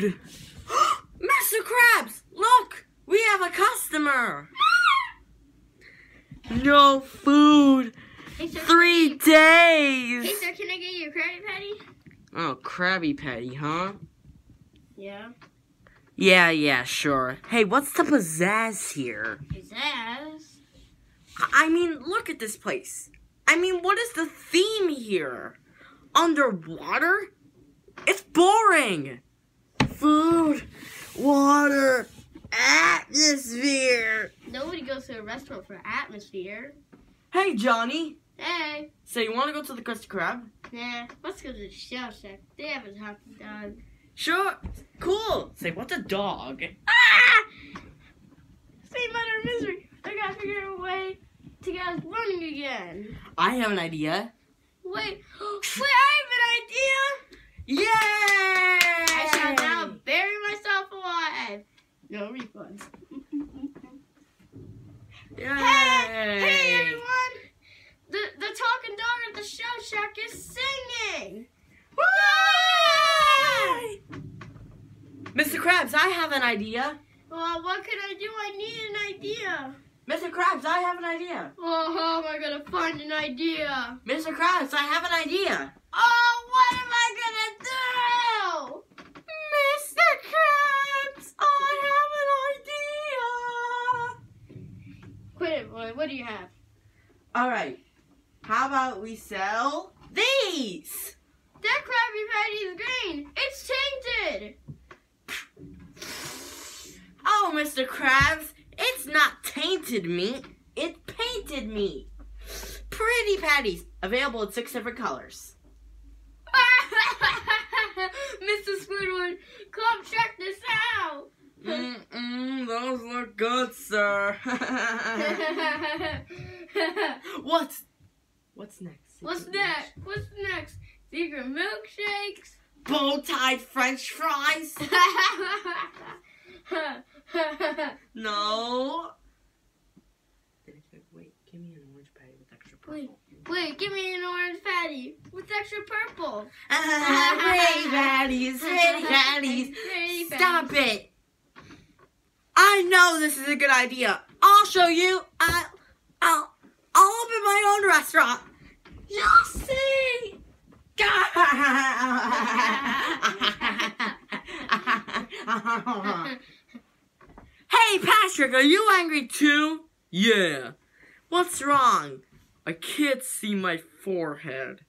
food. Mr. Krabs, look! We have a customer! No food! Hey, sir, Three days! Hey, sir, can I get you a Krabby Patty? Oh, Krabby Patty, huh? Yeah. Yeah, yeah, sure. Hey, what's the pizzazz here? Pizzazz. I mean, look at this place. I mean, what is the theme here? Underwater? It's boring. Food, water, atmosphere. Nobody goes to a restaurant for atmosphere. Hey, Johnny. Hey. So you want to go to the Krusty Krab? Nah, let's go to the Shell Shack. They have a hot dog. Sure. Cool. Say, what's a dog? Ah! Save mother of misery. I gotta figure out a way to get us running again. I have an idea. Wait, wait, I have an idea. Yay! No refunds. Yay! Hey, hey everyone! The the talking dog at the Shell Shack is singing. Yay! Mr. Krabs, I have an idea. Well, what can I do? I need an idea. Mr. Krabs, I have an idea. Well, how am I gonna find an idea? Mr. Krabs, I have an idea. Oh, what am I What do you have? All right. How about we sell these? That Krabby Patty is green. It's tainted. Oh, Mr. Krabs, it's not tainted meat. It's painted meat. Pretty patties, available in six different colors. Mr. Squidward, come check this out. Mm-mm, those look good, sir. What's what's next? What's next? What's next? Secret milkshakes? Bow-tied French fries? No. Wait, give me an orange patty with extra Wait. Wait, give me an orange patty with extra purple. Uh, pretty patties, pretty patties. Pretty Stop it. I know this is a good idea. I'll show you. I'll, I'll, I'll open my own restaurant. You'll see. hey, Patrick, are you angry too? Yeah. What's wrong? I can't see my forehead.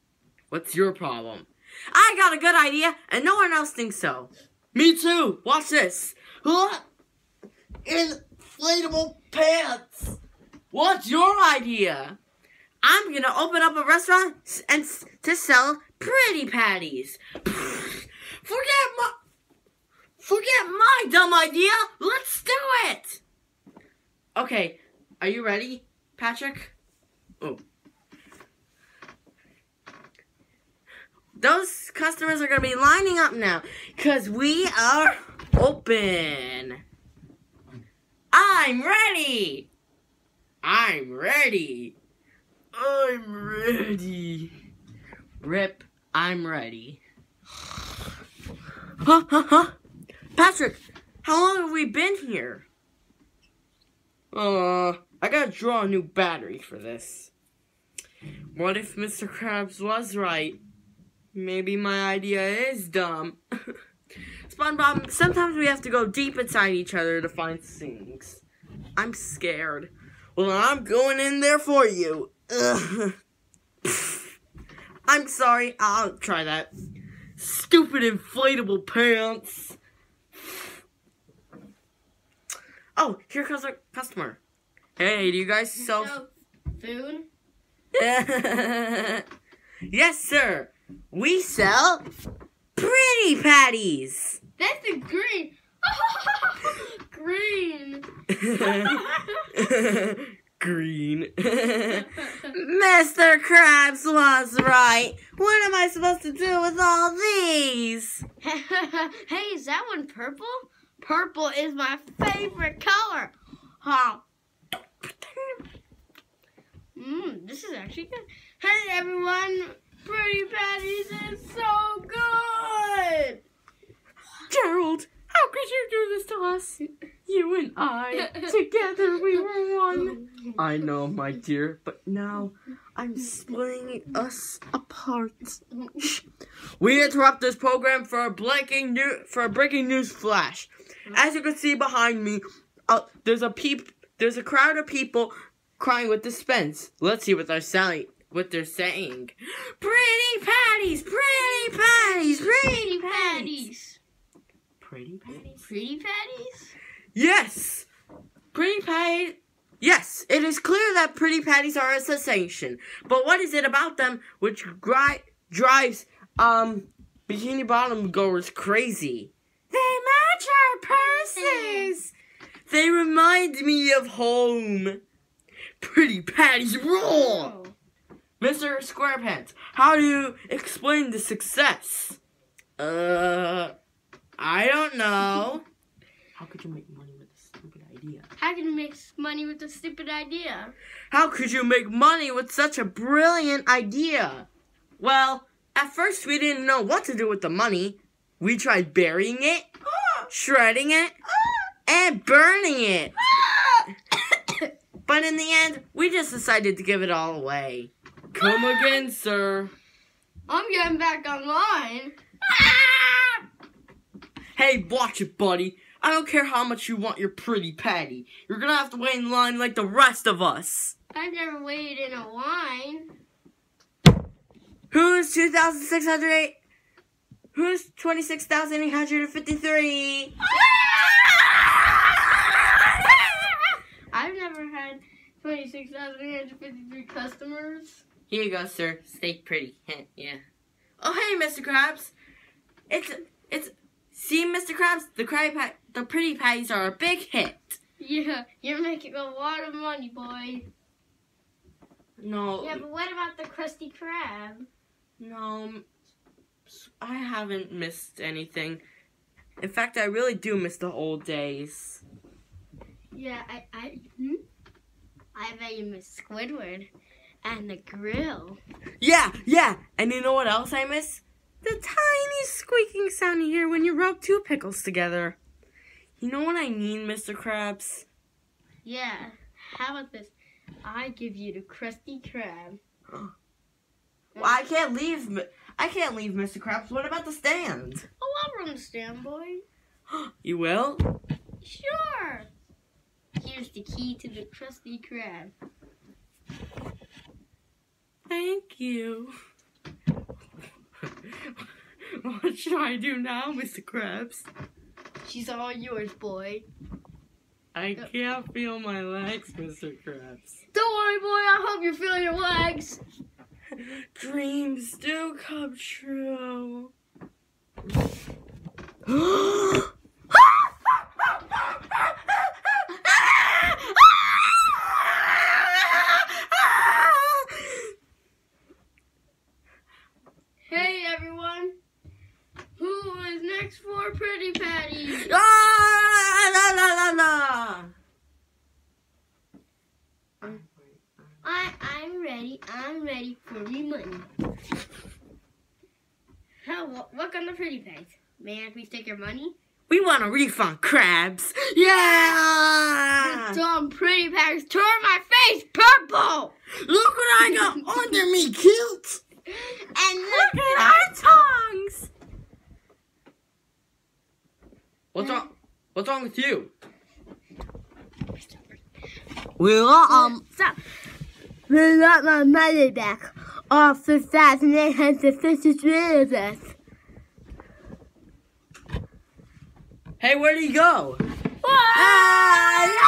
What's your problem? I got a good idea, and no one else thinks so. Me too. Watch this. Huh? Inflatable pants. What's your idea? I'm gonna open up a restaurant and to sell pretty patties. Forget my forget my dumb idea. Let's do it. Okay, are you ready, Patrick? Oh. Those customers are gonna be lining up now because we are open. I'm ready. I'm ready. I'm ready. Rip, I'm ready. Huh, huh, huh. Patrick, how long have we been here? Uh, I gotta draw a new battery for this. What if Mr. Krabs was right? Maybe my idea is dumb. SpongeBob, sometimes we have to go deep inside each other to find things. I'm scared. Well, I'm going in there for you. I'm sorry. I'll try that. Stupid inflatable pants. Oh, here comes our customer. Hey, do you guys sell? So, food? yes, sir. We sell patties. That's the green. green. Green. Mr. Krabs was right. What am I supposed to do with all these? hey, is that one purple? Purple is my favorite color. Huh. Mmm, this is actually good. Hey everyone, Pretty Patties is so good. Us, you and I, together we were one. I know, my dear, but now I'm splitting us apart. We interrupt this program for a breaking new for a breaking news flash. As you can see behind me, uh, there's a peep, there's a crowd of people crying with dispense. Let's see what they're saying. What they're saying. Pretty patties, pretty patties, pretty Pretty patties. Patties. Pretty patties. Pretty patties? Yes! Pretty patties. Yes, it is clear that pretty patties are a sensation. But what is it about them which gri- drives um bikini bottom goers crazy? They match our purses. They remind me of home. Pretty patties rule. Oh. Mr. Squarepants, how do you explain the success? Uh, I don't know. How could you make money with a stupid idea? How could you make money with a stupid idea? How could you make money with such a brilliant idea? Well, at first we didn't know what to do with the money. We tried burying it, shredding it, and burning it. But in the end, we just decided to give it all away. Come again, sir. I'm getting back online. Hey, watch it, buddy. I don't care how much you want your pretty patty. You're gonna have to wait in line like the rest of us. I've never waited in a line. Who's 2,608? Who's 26,853? I've never had 26,853 customers. Here you go, sir. Stay pretty. yeah. Oh, hey, Mr. Krabs. It's, it's, see, Mr. Krabs, the Krabby pat, the pretty patties are a big hit. Yeah, you're making a lot of money, boy. No, Yeah, but what about the Krusty Krab? no, I haven't missed anything. In fact, I really do miss the old days. Yeah, I, I, hmm? I bet you miss Squidward and the grill. Yeah, yeah. And you know what else I miss? The tiny squeaking sound you hear when you rub two pickles together. You know what I mean, Mr. Krabs? Yeah, how about this? I give you the Krusty Krab. Well, I can't leave. I can't leave, Mr. Krabs. What about the stand? Oh, I'll run the stand, boy. You will? Sure. Here's the key to the Krusty Krab. Thank you. what should I do now, Mr. Krabs? She's all yours, boy. I can't feel my legs, Mr. Krabs. Don't worry, boy. I hope you're feeling your legs. Dreams do come true. Hey, everyone. Who is next for Pretty Patty? Ah, la, la, la, la. I, I'm ready. I'm ready for me money. How, what, what kind Pretty Patties? May I please take your money? We want a refund, Krabs. Yeah! Dumb Pretty Patties turn my face purple! Look what I got under me, cute. And Look at our tongues. What's wrong? What's wrong with you? Well, um, Stop. We got my money back. All 6,853 of us. Hey, where'd he go? Ah!